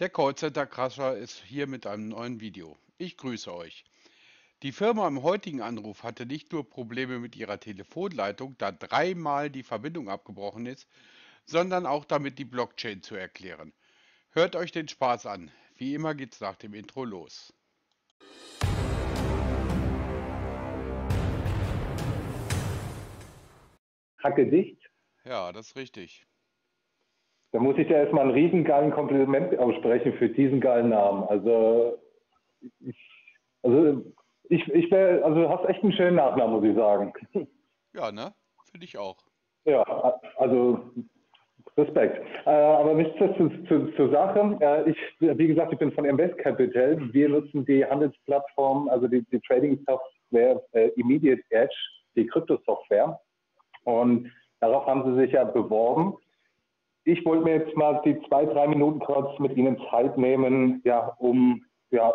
Der Callcenter Crasher ist hier mit einem neuen Video. Ich grüße euch. Die Firma im heutigen Anruf hatte nicht nur Probleme mit ihrer Telefonleitung, da dreimal die Verbindung abgebrochen ist, sondern auch damit die Blockchain zu erklären. Hört euch den Spaß an. Wie immer geht's nach dem Intro los. Hacke dicht. Ja, das ist richtig. Da muss ich dir erstmal einen riesen geilen Kompliment aussprechen für diesen geilen Namen. Also ich, also ich, ich wär, also du hast echt einen schönen Nachnamen, muss ich sagen. Ja, ne? Finde ich auch. Ja, also Respekt. Äh, aber nichts zu, zu, zur Sache. Äh, ich, wie gesagt, ich bin von Invest Capital. Wir nutzen die Handelsplattform, also die, die Trading-Software äh, Immediate Edge, die Kryptosoftware. Und darauf haben sie sich ja beworben ich wollte mir jetzt mal die zwei, drei Minuten kurz mit Ihnen Zeit nehmen, ja, um ja,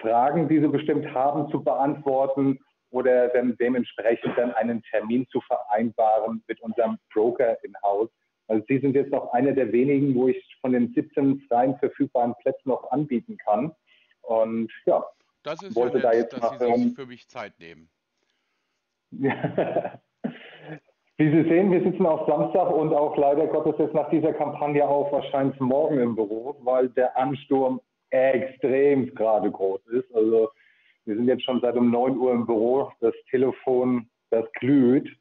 Fragen, die Sie bestimmt haben, zu beantworten oder dann dementsprechend dann einen Termin zu vereinbaren mit unserem Broker in Haus. Also Sie sind jetzt noch einer der wenigen, wo ich von den 17 freien verfügbaren Plätzen noch anbieten kann. Und ja, das ist wollte ja nett, da jetzt dass Sie sich für mich Zeit nehmen. Wie Sie sehen, wir sitzen auf Samstag und auch leider Gottes jetzt nach dieser Kampagne auch wahrscheinlich morgen im Büro, weil der Ansturm extrem gerade groß ist. Also wir sind jetzt schon seit um 9 Uhr im Büro. Das Telefon, das glüht.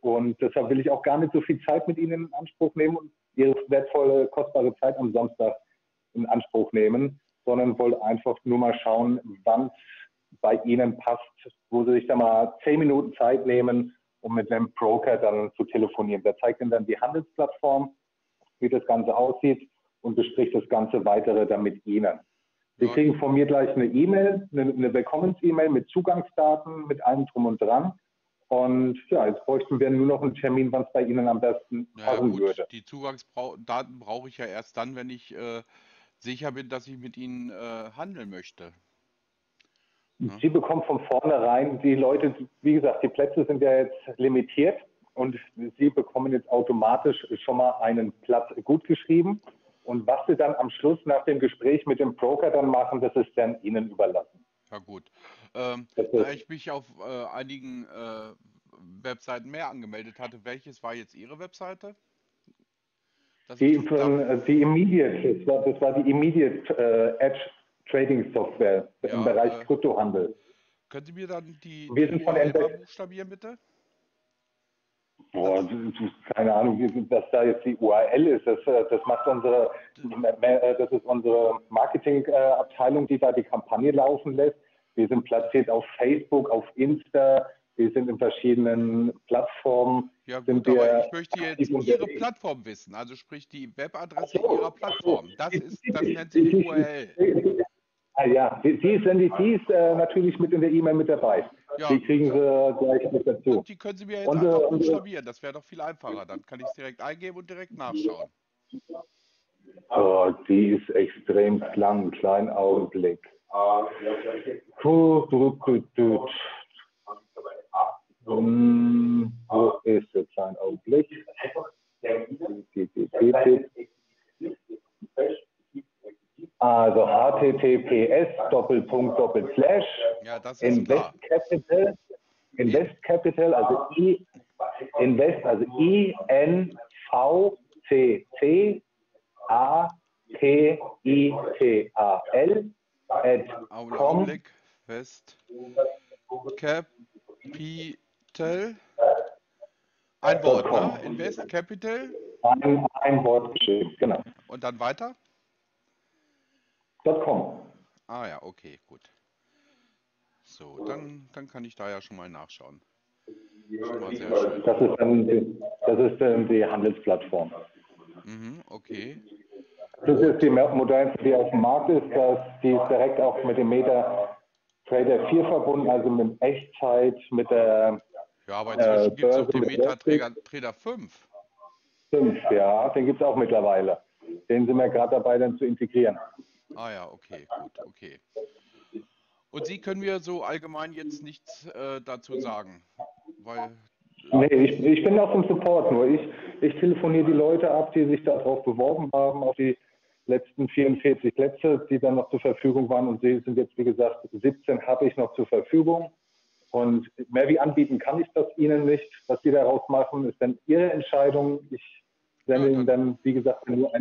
Und deshalb will ich auch gar nicht so viel Zeit mit Ihnen in Anspruch nehmen und Ihre wertvolle, kostbare Zeit am Samstag in Anspruch nehmen, sondern wollte einfach nur mal schauen, wann es bei Ihnen passt, wo Sie sich da mal zehn Minuten Zeit nehmen um mit einem Broker dann zu telefonieren. Der zeigt Ihnen dann die Handelsplattform, wie das Ganze aussieht und bespricht das Ganze weitere dann mit Ihnen. Sie ja. kriegen von mir gleich eine E-Mail, eine, eine Willkommens-E-Mail mit Zugangsdaten, mit allem drum und dran. Und ja, jetzt bräuchten wir nur noch einen Termin, wann es bei Ihnen am besten passen ja, würde. Die Zugangsdaten brauche ich ja erst dann, wenn ich äh, sicher bin, dass ich mit Ihnen äh, handeln möchte. Sie bekommen von vornherein die Leute, wie gesagt, die Plätze sind ja jetzt limitiert und Sie bekommen jetzt automatisch schon mal einen Platz gut geschrieben. Und was Sie dann am Schluss nach dem Gespräch mit dem Broker dann machen, das ist dann Ihnen überlassen. Ja gut. Ähm, da ich mich auf äh, einigen äh, Webseiten mehr angemeldet hatte, welches war jetzt Ihre Webseite? Die, von, äh, die Immediate, das war, das war die Immediate äh, Edge Trading Software ja, im Bereich äh, Kryptohandel. Können Sie mir dann die, Wir sind von URL buchstabieren, bitte? Boah, keine Ahnung, was da jetzt die URL ist. Das, äh, das macht unsere, äh, das ist unsere Marketingabteilung, die da die Kampagne laufen lässt. Wir sind platziert auf Facebook, auf Insta, wir sind in verschiedenen Plattformen. Ja gut, aber ich möchte jetzt Ihre Plattform wissen, also sprich die Webadresse so, Ihrer Plattform. Das ist, das nennt sich die URL. Ah, ja, die, die ist, die ist äh, natürlich mit in der E-Mail mit dabei. Ja. Die kriegen Sie gleich mit dazu. Und die können Sie mir jetzt und, einfach äh, buchstabieren, das wäre doch viel einfacher. Dann kann ich es direkt eingeben und direkt nachschauen. Oh, die ist extrem lang, kleinen Augenblick. Um, wo ist jetzt ein Augenblick? Also https doppelpunkt doppelslash ja, das ist Invest. Capital, Invest Capital, also I, Invest, also I N V C C A P I T A L at com. West Capital. Ein Wort, ne? Invest Capital. Ein, ein Wort geschrieben, genau. Und dann weiter? .com. Ah ja, okay, gut. So, dann, dann kann ich da ja schon mal nachschauen. Schon mal sehr schön. Das ist dann die, das ist dann die Handelsplattform. Mhm, okay. Das ist die modernste, die auf dem Markt ist. Das, die ist direkt auch mit dem Meta Trader 4 verbunden, also mit Echtzeit, mit der. Ja, aber inzwischen äh, gibt es auch den Meta Trader 5. 5, ja, den gibt es auch mittlerweile. Den sind wir gerade dabei, dann zu integrieren. Ah ja, okay, gut, okay. Und Sie können mir so allgemein jetzt nichts äh, dazu sagen, weil... Nee, ich, ich bin aus dem Support nur. Ich, ich telefoniere die Leute ab, die sich darauf beworben haben, auf die letzten 44 Plätze, die dann noch zur Verfügung waren und sie sind jetzt, wie gesagt, 17 habe ich noch zur Verfügung. Und mehr wie anbieten kann ich das Ihnen nicht. Was Sie daraus machen, ist dann Ihre Entscheidung. Ich sende Ihnen dann, wie gesagt, nur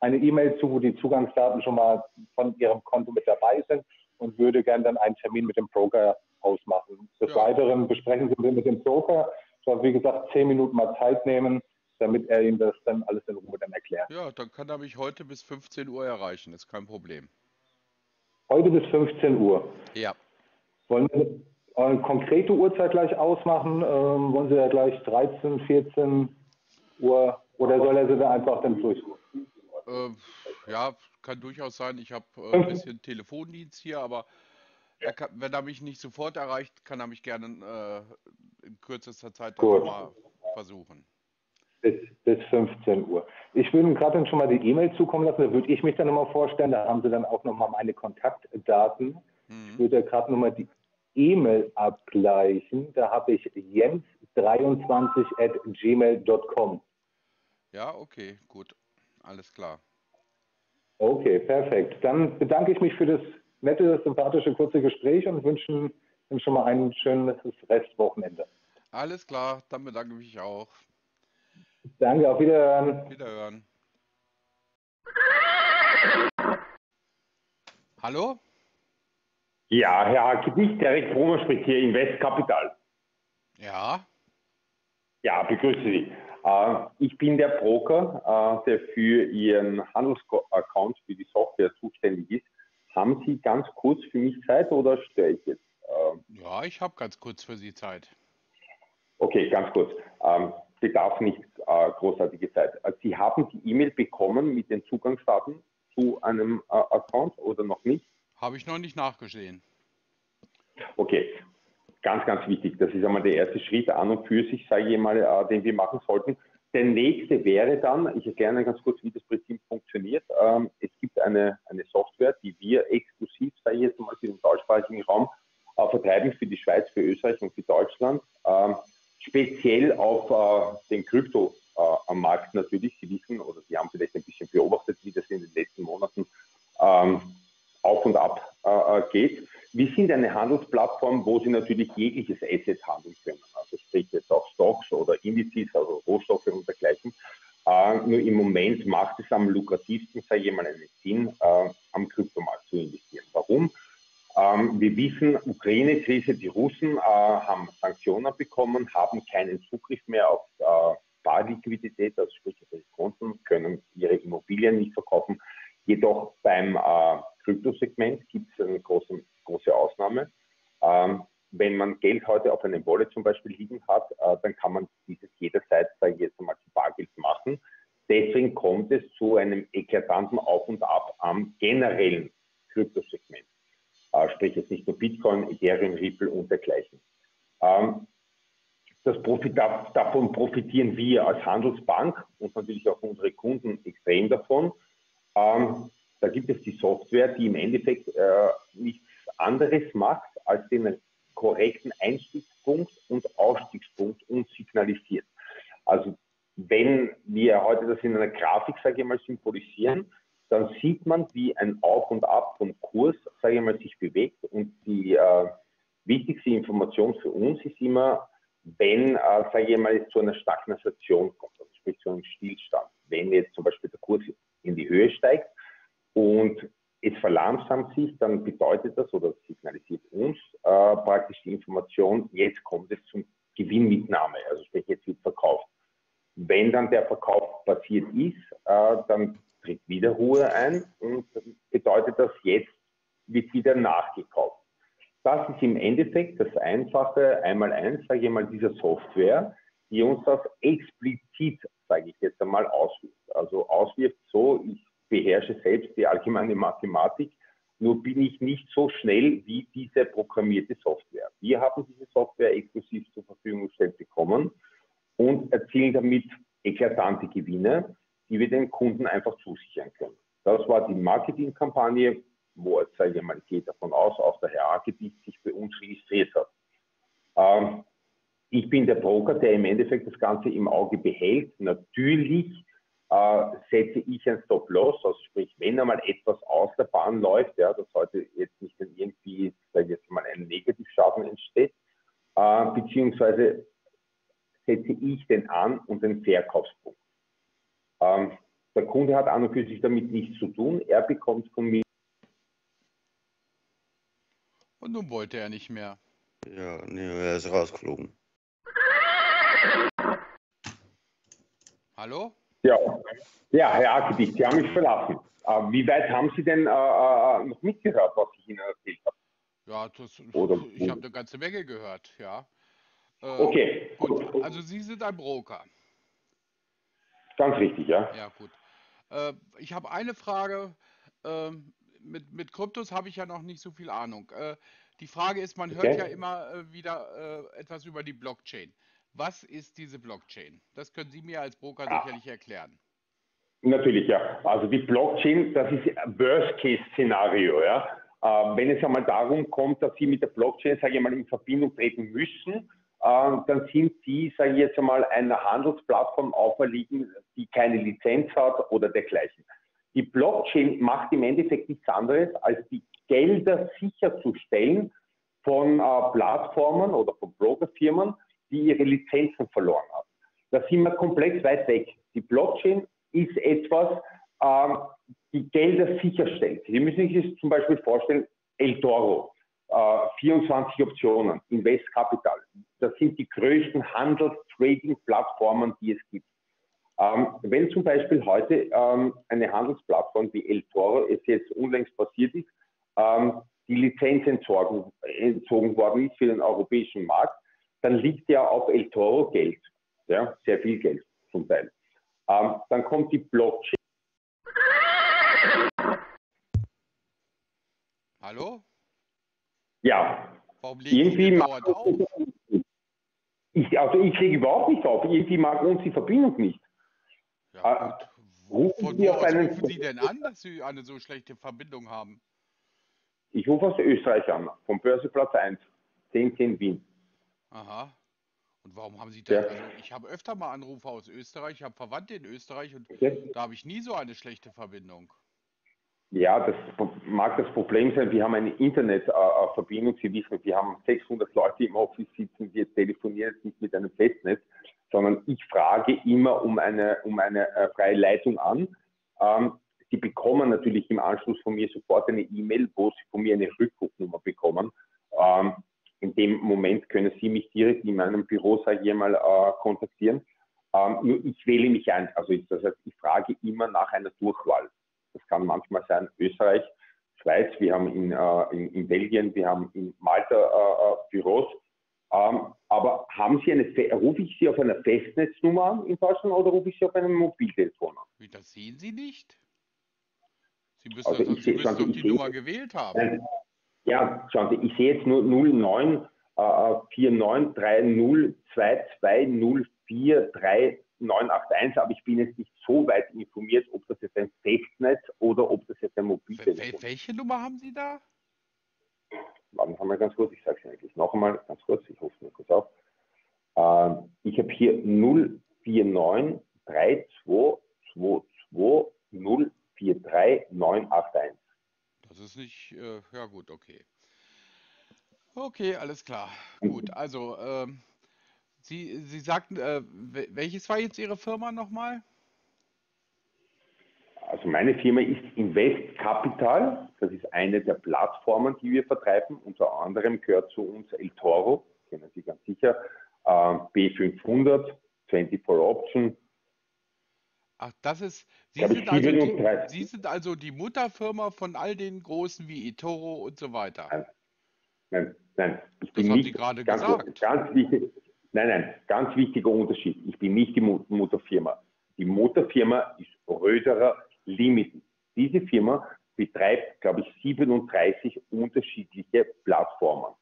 eine E-Mail zu, wo die Zugangsdaten schon mal von Ihrem Konto mit dabei sind und würde gerne dann einen Termin mit dem Broker ausmachen. Des ja. Weiteren besprechen Sie mit dem Broker. Soll, wie gesagt, zehn Minuten mal Zeit nehmen, damit er Ihnen das dann alles in Ruhe dann erklärt. Ja, dann kann er mich heute bis 15 Uhr erreichen, ist kein Problem. Heute bis 15 Uhr? Ja. Wollen wir eine konkrete Uhrzeit gleich ausmachen? Ähm, wollen Sie ja gleich 13, 14 Uhr oder soll er sie da einfach dann durchrufen? Äh, ja, kann durchaus sein. Ich habe äh, ein bisschen Telefondienst hier, aber er kann, wenn er mich nicht sofort erreicht, kann er mich gerne äh, in kürzester Zeit dann mal versuchen. Bis, bis 15 Uhr. Ich würde gerade dann schon mal die E-Mail zukommen lassen, da würde ich mich dann nochmal vorstellen, da haben Sie dann auch nochmal meine Kontaktdaten. Mhm. Ich würde gerade nochmal die E-Mail abgleichen. Da habe ich jens23 at gmail.com. Ja, okay, gut. Alles klar. Okay, perfekt. Dann bedanke ich mich für das nette, sympathische, kurze Gespräch und wünsche Ihnen schon mal ein schönes Restwochenende. Alles klar, dann bedanke ich mich auch. Danke, auf Wiederhören. Wiederhören. Hallo? Ja, Herr Gedicht, Erik Brummer spricht hier, Invest Capital. Ja. Ja, begrüße Sie. Äh, ich bin der Broker, äh, der für Ihren Handelsaccount für die Software zuständig ist. Haben Sie ganz kurz für mich Zeit oder störe ich jetzt? Äh? Ja, ich habe ganz kurz für Sie Zeit. Okay, ganz kurz. Ähm, bedarf nicht großartige Zeit. Sie haben die E-Mail bekommen mit den Zugangsdaten zu einem Account oder noch nicht? Habe ich noch nicht nachgesehen. Okay, ganz, ganz wichtig. Das ist einmal der erste Schritt an und für sich, sage ich mal, äh, den wir machen sollten. Der nächste wäre dann, ich erkläre ganz kurz, wie das Prinzip funktioniert. Ähm, es gibt eine, eine Software, die wir exklusiv, sage ich jetzt mal, für den deutschsprachigen Raum äh, vertreiben, für die Schweiz, für Österreich und für Deutschland. Ähm, speziell auf äh, den Krypto am Markt natürlich. Sie wissen oder Sie haben vielleicht ein bisschen beobachtet, wie das in den letzten Monaten ähm, auf und ab geht. Wir sind eine Handelsplattform, wo Sie natürlich jegliches Asset handeln können. Also sprich jetzt auch Stocks oder Indizes, also Rohstoffe und dergleichen. Äh, nur im Moment macht es am lukrativsten, ich mal, einen Sinn, äh, am Kryptomarkt zu investieren. Warum? Ähm, wir wissen, Ukraine-Krise, die Russen äh, haben Sanktionen bekommen, haben keinen Zugriff mehr auf äh, Barliquidität, also sprich auf Konten, können ihre Immobilien nicht verkaufen. Jedoch beim äh, Kryptosegment gibt es eine große, große Ausnahme. Ähm, wenn man Geld heute auf einem Wallet zum Beispiel liegen hat, äh, dann kann man dieses jederzeit, sage jetzt einmal, zu Bargeld machen. Deswegen kommt es zu einem eklatanten Auf und Ab am generellen Kryptosegment. Äh, sprich jetzt nicht nur Bitcoin, Ethereum, Ripple und dergleichen. Ähm, Profit, davon profitieren wir als Handelsbank und natürlich auch unsere Kunden extrem davon. Ähm, da gibt es die Software, die im Endeffekt äh, nichts anderes macht, als den korrekten Einstiegspunkt und Ausstiegspunkt uns signalisiert. Also wenn wir heute das in einer Grafik, sage ich mal, symbolisieren, dann sieht man, wie ein Auf und Ab vom Kurs, sage ich mal, sich bewegt. Und die äh, wichtigste Information für uns ist immer, wenn, äh, sage ich mal, es zu einer Stagnation kommt, also sprich zu einem Stillstand. Wenn jetzt zum Beispiel der Kurs in die Höhe steigt, und es verlangsamt sich, dann bedeutet das oder signalisiert uns äh, praktisch die Information, jetzt kommt es zum Gewinnmitnahme, also sprich jetzt wird verkauft. Wenn dann der Verkauf passiert ist, äh, dann tritt wieder Ruhe ein und bedeutet das, jetzt wird wieder nachgekauft. Das ist im Endeffekt das einfache Einmaleins, sage ich mal, dieser Software, die uns das explizit, sage ich jetzt einmal, auswirft. Also auswirft so, ich beherrsche selbst die allgemeine Mathematik, nur bin ich nicht so schnell wie diese programmierte Software. Wir haben diese Software exklusiv zur Verfügung gestellt bekommen und erzielen damit eklatante Gewinne, die wir den Kunden einfach zusichern können. Das war die Marketingkampagne, wo jetzt sage ich mal, gehe davon aus, auch der Herr Architekt sich bei uns registriert hat. Ähm, ich bin der Broker, der im Endeffekt das Ganze im Auge behält. Natürlich äh, setze ich ein Stop-Loss, also sprich, wenn einmal etwas aus der Bahn läuft, ja, das sollte jetzt nicht irgendwie, sage ich jetzt mal, ein Negativschaden entsteht, äh, beziehungsweise setze ich den An- und den Verkaufspunkt. Ähm, der Kunde hat an und für sich damit nichts zu tun, er bekommt von mir. Und nun wollte er nicht mehr. Ja, nee, er ist rausgeflogen. Hallo? Ja, ja Herr Architekt, Sie haben mich verlassen. Äh, wie weit haben Sie denn äh, äh, noch mitgehört, was ich Ihnen erzählt habe? Ja, das, Oder- ich habe eine ganze Menge gehört, ja. Äh, Okay, Gut, also Sie sind ein Broker. Ganz richtig, ja. Ja, gut. Äh, ich habe eine Frage. ähm, mit, mit Kryptos habe ich ja noch nicht so viel Ahnung. Äh, die Frage ist, man hört Okay. ja immer äh, wieder äh, etwas über die Blockchain. Was ist diese Blockchain? Das können Sie mir als Broker Ah. sicherlich erklären. Natürlich, ja. Also die Blockchain, das ist Worst-Case-Szenario, ja. Äh, wenn es einmal darum kommt, dass Sie mit der Blockchain, sage ich mal, in Verbindung treten müssen, äh, dann sind Sie, sage ich jetzt einmal, einer Handelsplattform auferlegen, die keine Lizenz hat oder dergleichen. Die Blockchain macht im Endeffekt nichts anderes, als die Gelder sicherzustellen von äh, Plattformen oder von Brokerfirmen, die ihre Lizenzen verloren haben. Da sind wir komplett weit weg. Die Blockchain ist etwas, ähm, die Gelder sicherstellt. Sie müssen sich das zum Beispiel vorstellen, El Toro, äh, 24 Optionen, Invest Capital. Das sind die größten Handels-Trading-Plattformen, die es gibt. Ähm, wenn zum Beispiel heute ähm, eine Handelsplattform wie El Toro, es jetzt unlängst passiert ist, ähm, die Lizenz entzogen, entzogen worden ist für den europäischen Markt, dann liegt ja auf El Toro Geld, ja, sehr viel Geld zum Teil. Ähm, dann kommt die Blockchain. Hallo? Ja, Warum Sie irgendwie dauernd auf? ich, also ich lege überhaupt nicht auf. Irgendwie mag uns die Verbindung nicht. Ja, Ah, gut. Rufen von Sie wo auf aus einen- rufen Sie denn an, dass Sie eine so schlechte Verbindung haben? Ich rufe aus Österreich an, vom Börseplatz 1, 1010 Wien. Aha. Und warum haben Sie denn, Ja. also ich habe öfter mal Anrufe aus Österreich, ich habe Verwandte in Österreich und Okay? da habe ich nie so eine schlechte Verbindung. Ja, das mag das Problem sein. Wir haben eine Internetverbindung. Sie wissen, wir haben 600 Leute im Office sitzen. Wir telefonieren jetzt nicht mit einem Festnetz, sondern ich frage immer um eine, um eine äh, freie Leitung an. Ähm, Sie bekommen natürlich im Anschluss von mir sofort eine E-Mail, wo Sie von mir eine Rückrufnummer bekommen. Ähm, in dem Moment können Sie mich direkt in meinem Büro, sage ich mal, äh, kontaktieren. Ähm, nur ich wähle mich ein. Also ich, das heißt, ich frage immer nach einer Durchwahl. Das kann manchmal sein Österreich, Schweiz, wir haben in, äh, in, in Belgien, wir haben in Malta äh, äh, Büros. Ähm, aber haben Sie eine, Fe- rufe ich Sie auf einer Festnetznummer an in Deutschland oder rufe ich Sie auf einem Mobiltelefon an? Wie, das sehen Sie nicht? Sie müssen, Also also, Sie müssen doch die Nummer gewählt haben. Nein. Ja, schauen Sie, ich sehe jetzt nur 09 äh, 493022043981, aber ich bin jetzt nicht so weit informiert, ob das jetzt ein Festnetz oder ob das jetzt ein Mobiltelefon ist. welche Nummer haben Sie da? Warten Sie mal ganz kurz, ich sage es eigentlich noch einmal ganz kurz, ich rufe es mir kurz auf. Ähm, ich habe hier 049 3222 043 981. Das ist nicht, äh, ja gut, okay. Okay, alles klar. Gut, also ähm, Sie, Sie sagten, äh, wel- welches war jetzt Ihre Firma nochmal? Also meine Firma ist Invest Capital. Das ist eine der Plattformen, die wir vertreiben. Unter anderem gehört zu uns El Toro, kennen Sie ganz sicher, äh, B500, 24 Option. Ach, das ist, Sie ich, sind also die, 37. Sie sind also die Mutterfirma von all den großen wie eToro und so weiter. Nein, nein, nein. Ich Das bin haben nicht Sie gerade ganz, gesagt. Ganz wichtig, nein, nein, ganz wichtiger Unterschied. Ich bin nicht die Mu- Mutterfirma. Die Mutterfirma ist Röderer Limited. Diese Firma betreibt, glaube ich, 37 unterschiedliche Plattformen.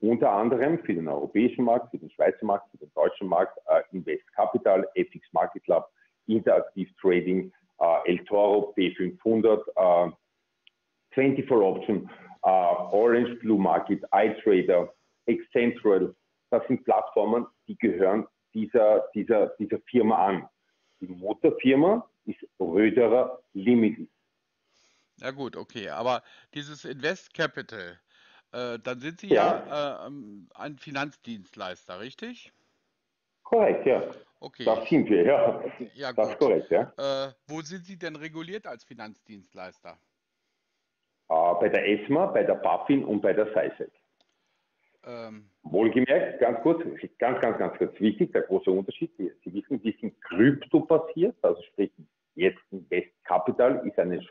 Unter anderem für den europäischen Markt, für den Schweizer Markt, für den deutschen Markt, äh, Invest Capital, FX Market Lab, Interactive Trading, äh, El Toro, B500, äh, 24 Option, äh, Orange Blue Market, iTrader, Excentral. Das sind Plattformen, die gehören dieser, dieser, dieser Firma an. Die Mutterfirma ist Röderer Limited. Ja gut, okay, aber dieses Invest Capital, äh, dann sind Sie ja, Ja. äh, ein Finanzdienstleister, richtig? Korrekt, ja. Okay, Das sind wir, ja. ja Das ist korrekt, ja. Äh, wo sind Sie denn reguliert als Finanzdienstleister? Äh, bei der ESMA, bei der BaFin und bei der SISEC. Ähm, Wohlgemerkt, ganz kurz, ganz, ganz, ganz, ganz wichtig, der große Unterschied. Sie Sie wissen, wir sind kryptobasiert, also sprich, jetzt Invest Capital ist ein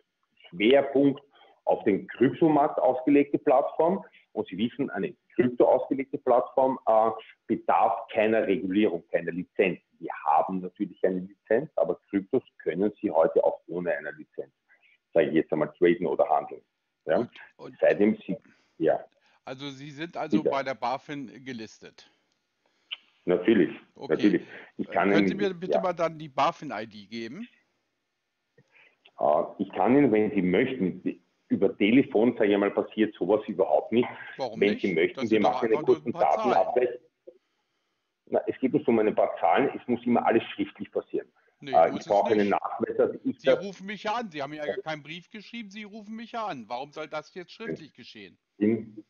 Schwerpunkt auf den Kryptomarkt ausgelegte Plattform. Und Sie wissen, eine krypto ausgelegte Plattform äh, bedarf keiner Regulierung, keiner Lizenz. Wir haben natürlich eine Lizenz, aber Kryptos können Sie heute auch ohne eine Lizenz, sage ich jetzt einmal, traden oder handeln. Ja? und, Seitdem Sie, ja, also Sie sind also Sicher. bei der BaFin gelistet. natürlich, Okay. natürlich. Ich Äh, kann Können Sie Ihnen- mir bitte ja. mal dann die BaFin-ID geben? Äh, Ich kann Ihnen, wenn Sie möchten, über Telefon, sage ich mal, passiert sowas überhaupt nicht. Warum wenn nicht? Sie möchten, Das wir machen einen kurzen ein. Datenabgleich. Na, es geht nicht um ein paar Zahlen, es muss immer alles schriftlich passieren. Nee, Äh, ich brauche einen. Nachweis, dass ich Sie das rufen mich an. Sie haben ja gar keinen Brief geschrieben, Sie rufen mich an. Warum soll das jetzt schriftlich geschehen? in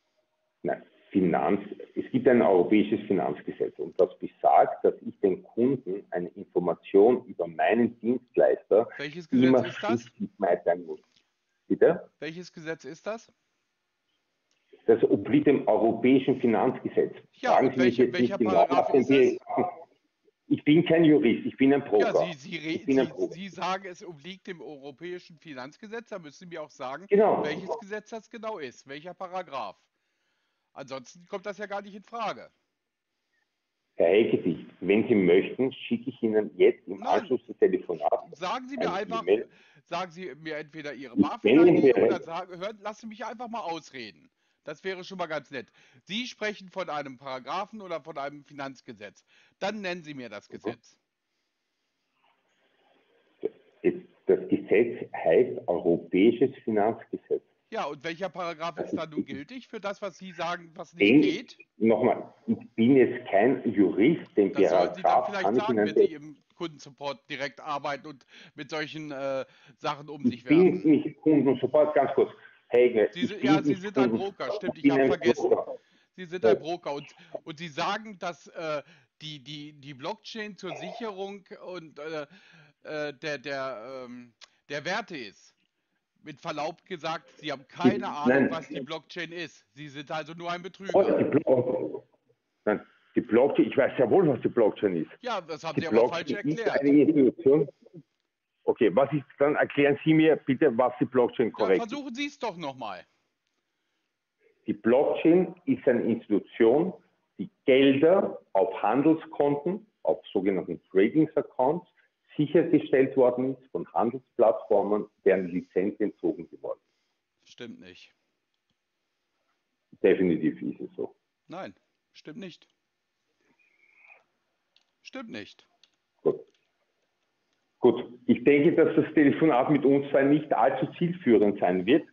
nein, Finanz, es gibt ein europäisches Finanzgesetz und das besagt, dass ich den Kunden eine Information über meinen Dienstleister Welches immer Gesetz das? schriftlich mitteilen muss. Bitte? Welches Gesetz ist das? Das obliegt dem europäischen Finanzgesetz. Ja, Fragen Sie mich welche- jetzt nicht welcher genau Paragraph den ist? Direkten. Ich bin kein Jurist, ich bin ein Ja, Broker. Sie, Sie, Sie, Broker. Sie sagen, es obliegt dem europäischen Finanzgesetz. Da müssen Sie mir auch sagen, Genau. welches Gesetz das genau ist, welcher Paragraph. Ansonsten kommt das ja gar nicht in Frage. Herr Hegedicht, wenn Sie möchten, schicke ich Ihnen jetzt im Nein. Anschluss des Telefonats Sagen Sie mir eine einfach, E-Mail. sagen Sie mir entweder Ihre bin oder sagen, hören, lassen Sie mich einfach mal ausreden. Das wäre schon mal ganz nett. Sie sprechen von einem Paragraphen oder von einem Finanzgesetz. Dann nennen Sie mir Mhm. das Gesetz. Das Gesetz heißt Europäisches Finanzgesetz. Ja, und welcher Paragraph ist da ist- nun gültig für das, was Sie sagen, was Den- nicht geht? Nochmal, ich bin jetzt kein Jurist, den Das sollten Sie dann Paragraph vielleicht sagen, wenn Sie im Kundensupport direkt arbeiten und mit solchen äh, Sachen um sich Ich bin werfen. nicht Kundensupport, ganz kurz. Hegel, Sie sind- ja, Sie sind ein Broker, stimmt, ich habe vergessen. Broker. Sie sind ein Broker und, und Sie sagen, dass äh, die, die, die Blockchain zur Sicherung und äh, äh, der, der, ähm, der Werte ist. Mit Verlaub gesagt, Sie haben keine Ahnung, Nein. was die Blockchain ist. Sie sind also nur ein Oh, Betrüger. die, Blo Nein, die Blockchain, ich weiß ja wohl, was die Blockchain ist. Ja, das haben Die Sie aber falsch erklärt. eine Institution. Okay, was ist, dann erklären Sie mir bitte, was die Blockchain Ja, korrekt ist. versuchen Sie es doch nochmal. Die Blockchain ist eine Institution, die Gelder auf Handelskonten, auf sogenannten Tradings-Accounts sichergestellt worden ist von Handelsplattformen, deren Lizenz entzogen geworden Stimmt nicht. ist. Definitiv ist es so. Nein, stimmt nicht. Stimmt nicht. Gut. Gut, ich denke, dass das Telefonat mit uns zwei nicht allzu zielführend sein wird.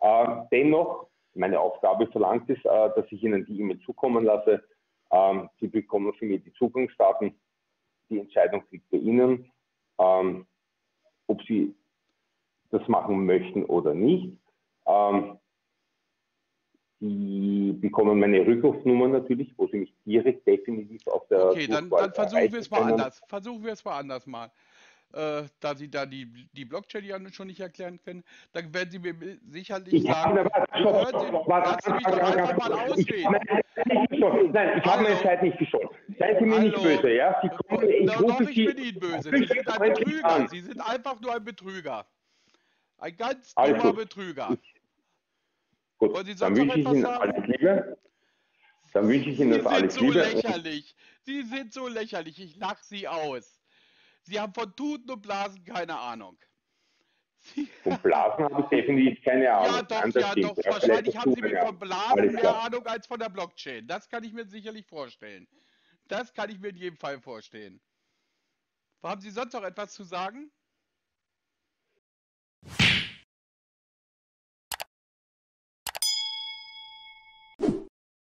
Äh, dennoch, meine Aufgabe verlangt es, äh, dass ich Ihnen die E-Mail zukommen lasse. Ähm, Sie bekommen von mir die Zugangsdaten. Die Entscheidung liegt bei Ihnen, ähm, ob Sie das machen möchten oder nicht. Ähm, Sie bekommen meine Rückrufnummer natürlich, wo Sie mich direkt definitiv auf der Okay, dann, dann versuchen wir es mal anders. Versuchen wir es mal anders mal. Äh, da Sie da die, die Blockchain ja schon nicht erklären können, dann werden Sie mir sicherlich Ich habe sagen, hören stopp, Sie, lassen Sie mich doch einfach mal ausreden. habe. Nein, ich habe meine. Zeit nicht geschossen. Seien Sie mir nicht böse, ja? Sie kommen, ich Doch, rufe ich Sie bin Ihnen böse. Sie sind ein Betrüger. Sie sind einfach nur ein Betrüger. Ein ganz Also, dummer Betrüger. Gut, Wollen Sie dann sonst noch wünsche ich etwas Ihnen sagen? Dann wünsche ich Ihnen Sie das sind alles so Liebe. lächerlich. Sie sind so lächerlich. Ich lach Sie aus. Sie haben von Tuten und Blasen keine Ahnung. Sie, Und Blasen habe ich definitiv keine Ahnung. ja, doch, das ja, stimmt. doch. Ja, Wahrscheinlich haben Sie mir von Blasen Alles mehr klar. Ahnung als von der Blockchain. Das kann ich mir sicherlich vorstellen. Das kann ich mir in jedem Fall vorstellen. Haben Sie sonst noch etwas zu sagen?